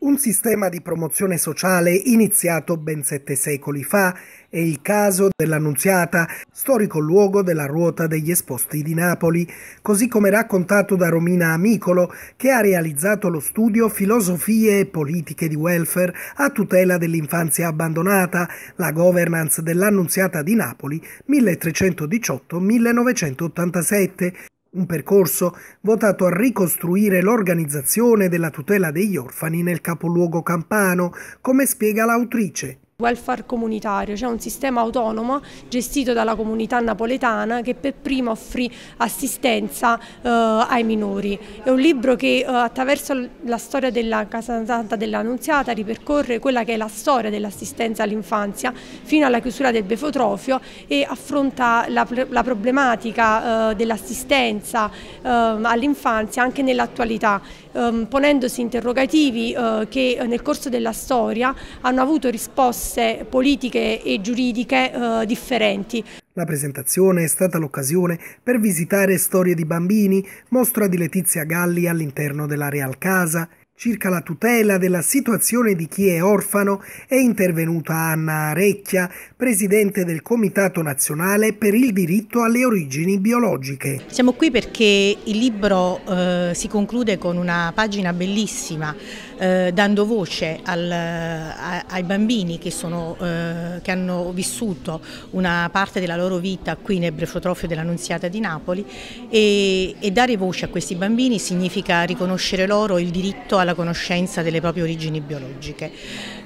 Un sistema di promozione sociale iniziato ben sette secoli fa è il caso dell'Annunziata, storico luogo della ruota degli esposti di Napoli, così come raccontato da Romina Amicolo, che ha realizzato lo studio Filosofie e politiche di welfare a tutela dell'infanzia abbandonata, la governance dell'Annunziata di Napoli 1318-1987, un percorso votato a ricostruire l'organizzazione della tutela degli orfani nel capoluogo campano, come spiega l'autrice welfare comunitario, cioè un sistema autonomo gestito dalla comunità napoletana che per prima offrì assistenza eh, ai minori. È un libro che eh, attraverso la storia della Casa Santa dell'Annunziata ripercorre quella che è la storia dell'assistenza all'infanzia fino alla chiusura del Befotrofio e affronta la, la problematica eh, dell'assistenza eh, all'infanzia anche nell'attualità, ehm, ponendosi interrogativi eh, che nel corso della storia hanno avuto risposte proposte politiche e giuridiche eh, differenti. La presentazione è stata l'occasione per visitare Storie di bambini, mostra di Letizia Galli all'interno della Real Casa, Circa la tutela della situazione di chi è orfano è intervenuta Anna Arecchia, presidente del Comitato Nazionale per il diritto alle origini biologiche. Siamo qui perché il libro eh, si conclude con una pagina bellissima eh, dando voce al, a, ai bambini che, sono, eh, che, hanno vissuto una parte della loro vita qui nel Brefotrofio dell'Annunziata di Napoli e, e dare voce a questi bambini significa riconoscere loro il diritto alla alla conoscenza delle proprie origini biologiche.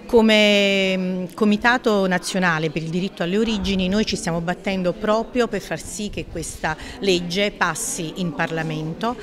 Come mm, Comitato Nazionale per il diritto alle origini noi ci stiamo battendo proprio per far sì che questa legge passi in Parlamento.